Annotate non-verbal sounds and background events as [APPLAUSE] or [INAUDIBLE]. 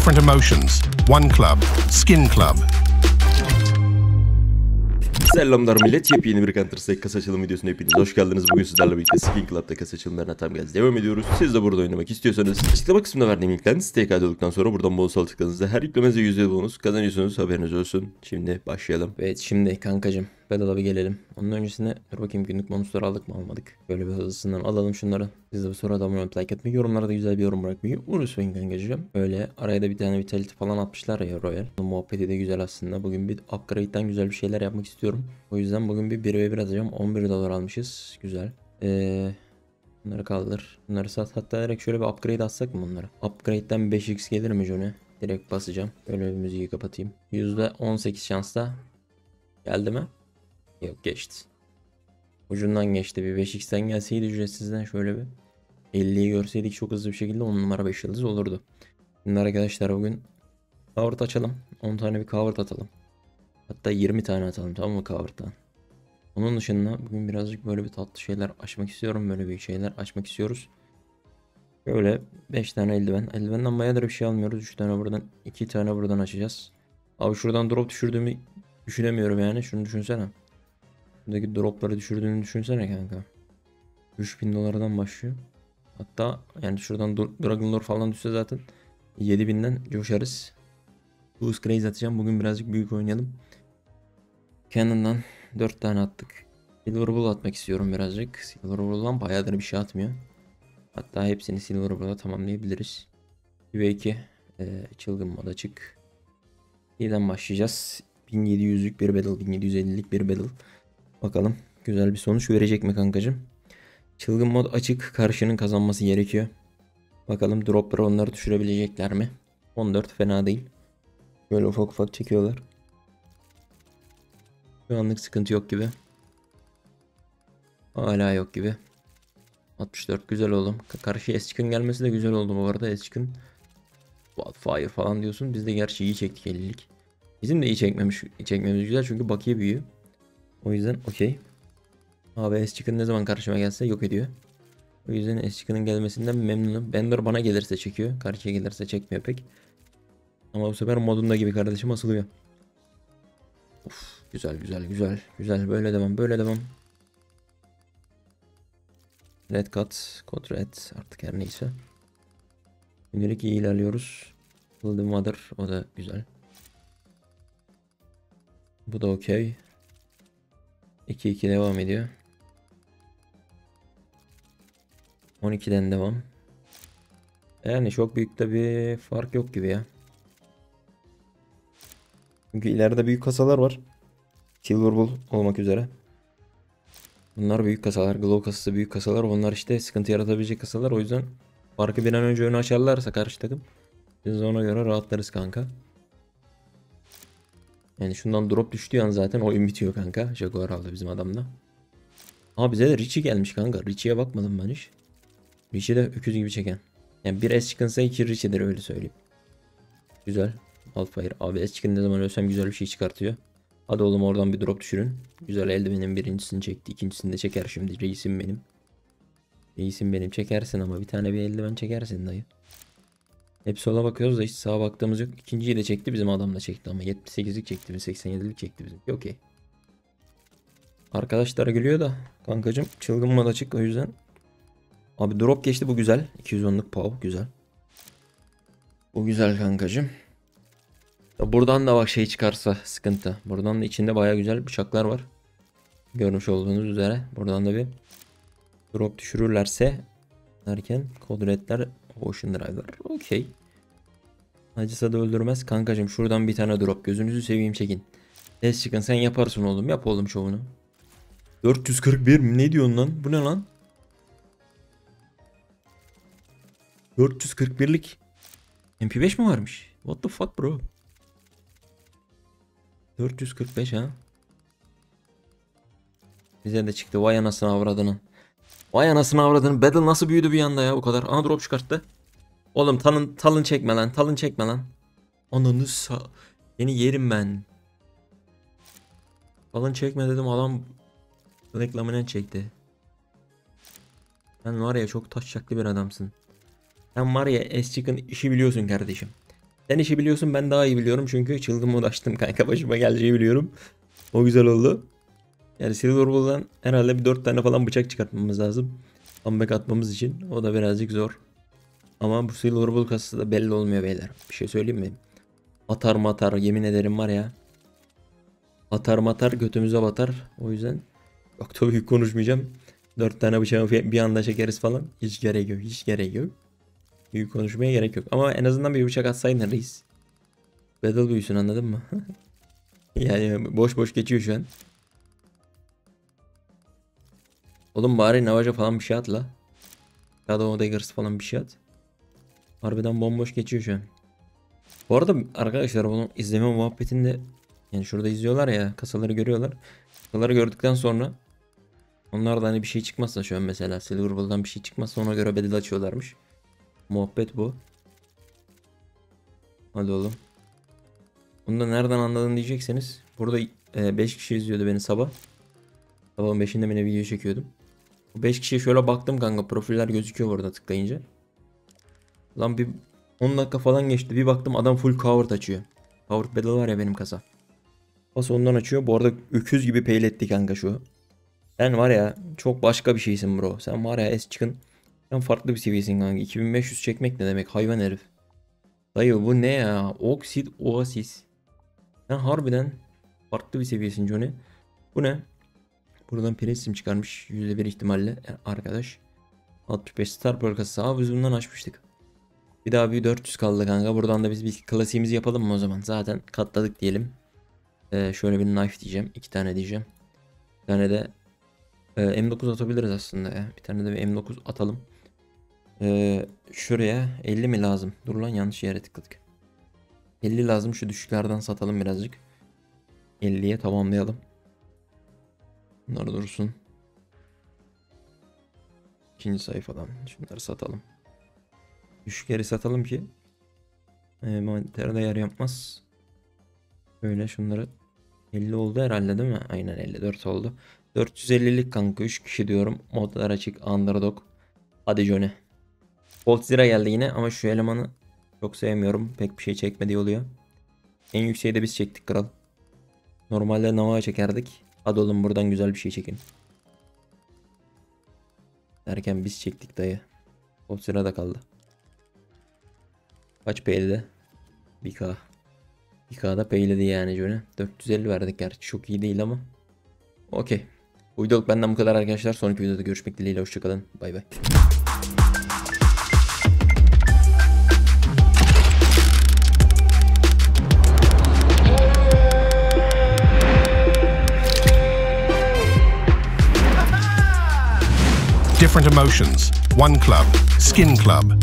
different emotions. One club, Skin Club. Selamlar millet. Yepyeni bir Counter Strike kasa açılım videosuna hepiniz hoş geldiniz. Bugün sizlerle birlikte Skin Club'da kasa açılımlarına tam gaz devam ediyoruz. Siz de burada oynamak istiyorsanız açıklama kısmında verdiğim linkten siteye kaydolduktan sonra buradan bonus al tıkladığınızda her yüklemenize %100 bonus kazanıyorsunuz. Haberiniz olsun. Şimdi başlayalım. Evet şimdi kankacım Battle'a bir gelelim. Onun öncesinde dur bakayım günlük bonusları aldık mı almadık. Böyle bir hızlısından alalım şunları. Siz de bu sırada abone olup like etmeyi, yorumlara da güzel bir yorum bırakmayı unutmayın kankacığım. Böyle araya da bir tane vitality falan atmışlar ya Royal. Bu muhabbeti de güzel aslında. Bugün bir upgrade'den güzel bir şeyler yapmak istiyorum. O yüzden bugün bir 1v1 atacağım. 11 dolar almışız. Güzel. Eee... Bunları kaldır. Bunları sat. Hatta direkt şöyle bir upgrade atsak mı bunları? Upgrade'den 5x gelir mi Johnny? Direkt basacağım. Böyle bir müziği kapatayım. %18 şansla. Geldi mi? Yok geçti. Ucundan geçti. Bir 5x'ten gelseydi ücretsizden şöyle bir 50'yi görseydik çok hızlı bir şekilde 10 numara 5 yıldız olurdu. Şimdi arkadaşlar bugün cover açalım. 10 tane bir cover atalım. Hatta 20 tane atalım tamam mı cover'dan? Onun dışında bugün birazcık böyle bir tatlı şeyler açmak istiyorum. Böyle büyük şeyler açmak istiyoruz. Böyle 5 tane eldiven. Eldivenden bayağıdır bir şey almıyoruz. 3 tane buradan, 2 tane buradan açacağız. Abi şuradan drop düşürdüğümü düşünemiyorum yani. Şunu düşünsene. Buradaki dropları düşürdüğünü düşünsene kanka. 3000 dolardan başlıyor. Hatta yani şuradan Dragon Lore falan düşse zaten 7000'den coşarız. Boost Craze atacağım. Bugün birazcık büyük oynayalım. Cannon'dan 4 tane attık. Silver Bull atmak istiyorum birazcık. Silver Bull'dan bayağıdır bir şey atmıyor. Hatta hepsini Silver Bull'a tamamlayabiliriz. 2 ve 2 e, çılgın moda çık. İyiden başlayacağız. 1700'lük bir battle, 1750'lik bir battle. Bakalım güzel bir sonuç verecek mi kankacım? Çılgın mod açık. Karşının kazanması gerekiyor. Bakalım dropları onları düşürebilecekler mi? 14 fena değil. Böyle ufak ufak çekiyorlar. Şu anlık sıkıntı yok gibi. Hala yok gibi. 64 güzel oğlum. Karşıya Eskın gelmesi de güzel oldu bu arada. Eskın Wildfire falan diyorsun. Biz de gerçi iyi çektik 50'lik. Bizim de iyi çekmemiş, çekmemiz güzel çünkü bakiye büyüyor. O yüzden okey. Abi S-Chicken ne zaman karşıma gelse yok ediyor. O yüzden S-Chicken'ın gelmesinden memnunum. Bender bana gelirse çekiyor. Karşıya gelirse çekmiyor pek. Ama bu sefer modunda gibi kardeşim asılıyor. Of, güzel güzel güzel. Güzel böyle devam böyle devam. Red cut, code red artık her neyse. Günlük iyi ilerliyoruz. Build Mother o da güzel. Bu da okey. 2-2 devam ediyor. 12'den devam. Yani çok büyük de bir fark yok gibi ya. Çünkü ileride büyük kasalar var. Silver olmak üzere. Bunlar büyük kasalar. Glow kasası büyük kasalar. Onlar işte sıkıntı yaratabilecek kasalar. O yüzden farkı bir an önce öne açarlarsa karşı takım. Biz ona göre rahatlarız kanka. Yani şundan drop düştüğü an zaten oyun bitiyor kanka. Jaguar aldı bizim adamda. Ama bize de Richie gelmiş kanka. Richie'ye bakmadım ben hiç. Richie de öküz gibi çeken. Yani bir S çıkınsa iki Richie'dir öyle söyleyeyim. Güzel. Alfire. Abi S çıkın ne zaman ölsem güzel bir şey çıkartıyor. Hadi oğlum oradan bir drop düşürün. Güzel eldivenin birincisini çekti. ikincisini de çeker şimdi. Reisim benim. Reisim benim. Çekersin ama bir tane bir eldiven çekersin dayı. Hep sola bakıyoruz da hiç sağa baktığımız yok. İkinciyi de çekti bizim adam da çekti ama 78'lik çekti bizim 87'lik çekti bizim. Okey. Arkadaşlar gülüyor da kankacım çılgın mod açık o yüzden. Abi drop geçti bu güzel. 210'luk pow güzel. Bu güzel kankacım. Buradan da bak şey çıkarsa sıkıntı. Buradan da içinde baya güzel bıçaklar var. Görmüş olduğunuz üzere. Buradan da bir drop düşürürlerse derken kodretler Ocean Driver. Okey. Acısa da öldürmez. Kankacım şuradan bir tane drop. Gözünüzü seveyim çekin. Ses çıkın sen yaparsın oğlum. Yap oğlum şovunu. 441 mi? Ne diyorsun lan? Bu ne lan? 441'lik MP5 mi varmış? What the fuck bro? 445 ha? Bize de çıktı. Vay anasını avradının. Vay anasını avradının. Battle nasıl büyüdü bir anda ya o kadar. Aha drop çıkarttı. Oğlum talın, talın çekme lan. Talın çekme lan. Ananı sa... Yeni yerim ben. Talın çekme dedim adam reklamını çekti. Sen var ya çok taşacaklı bir adamsın. Sen var ya S-Chicken işi biliyorsun kardeşim. Sen işi biliyorsun ben daha iyi biliyorum çünkü çılgın mod açtım kanka başıma geleceği biliyorum. O güzel oldu. Yani Silver Bull'dan herhalde bir 4 tane falan bıçak çıkartmamız lazım. Comeback atmamız için. O da birazcık zor. Ama bu Silver Bull kasası da belli olmuyor beyler. Bir şey söyleyeyim mi? Atar matar yemin ederim var ya. Atar matar götümüze batar. O yüzden çok büyük konuşmayacağım. 4 tane bıçağı bir anda çekeriz falan. Hiç gerek yok. Hiç gerek yok. Büyük konuşmaya gerek yok. Ama en azından bir bıçak atsaydın reis. Battle büyüsün anladın mı? [LAUGHS] yani boş boş geçiyor şu an. Oğlum bari Navaja falan bir şey at la. Shadow Daggers falan bir şey at. Harbiden bomboş geçiyor şu an. Bu arada arkadaşlar bunu izleme muhabbetinde yani şurada izliyorlar ya kasaları görüyorlar. Kasaları gördükten sonra onlar da hani bir şey çıkmazsa şu an mesela Silver Bull'dan bir şey çıkmazsa ona göre bedel açıyorlarmış. Muhabbet bu. Hadi oğlum. Bunu da nereden anladın diyecekseniz. Burada 5 e, kişi izliyordu beni sabah. Sabahın 5'inde beni video çekiyordum. 5 kişiye şöyle baktım kanka profiller gözüküyor burada tıklayınca. Lan bir 10 dakika falan geçti. Bir baktım adam full covered açıyor. Covered bedel var ya benim kasa. Bas ondan açıyor. Bu arada öküz gibi peyletti kanka şu. Sen var ya çok başka bir şeysin bro. Sen var ya S çıkın. Sen farklı bir seviyesin kanka. 2500 çekmek ne demek hayvan herif. Dayı bu ne ya? Oksit Oasis. Sen harbiden farklı bir seviyesin Johnny. Bu ne? Buradan presim çıkarmış %1 ihtimalle yani arkadaş. 65 Star Pearl kasası. Biz bundan açmıştık. Bir daha bir 400 kaldı kanka. Buradan da biz bir klasiğimizi yapalım mı o zaman? Zaten katladık diyelim. Ee, şöyle bir knife diyeceğim. iki tane diyeceğim. Bir tane de e, M9 atabiliriz aslında ya. Bir tane de bir M9 atalım. Ee, şuraya 50 mi lazım? Dur lan yanlış yere tıkladık. 50 lazım. Şu düşüklerden satalım birazcık. 50'ye tamamlayalım. Bunlar dursun. İkinci sayfadan şunları satalım. Düşükleri satalım ki e, yer yapmaz. Böyle şunları 50 oldu herhalde değil mi? Aynen 54 oldu. 450'lik kanka 3 kişi diyorum. Modlar açık underdog. Hadi Johnny. Bolt Zira geldi yine ama şu elemanı çok sevmiyorum. Pek bir şey çekmediği oluyor. En yükseği de biz çektik kral. Normalde Nova çekerdik. Hadi oğlum buradan güzel bir şey çekin. Derken biz çektik dayı. Bolt Zira'da kaldı. Kaç payledi? 1K. 1K'da payledi yani Johnny. 450 verdik gerçi çok iyi değil ama. Okey. Bu videoluk benden bu kadar arkadaşlar. Sonraki videoda görüşmek dileğiyle. Hoşçakalın. Bay bay. different emotions. One club, Skin Club.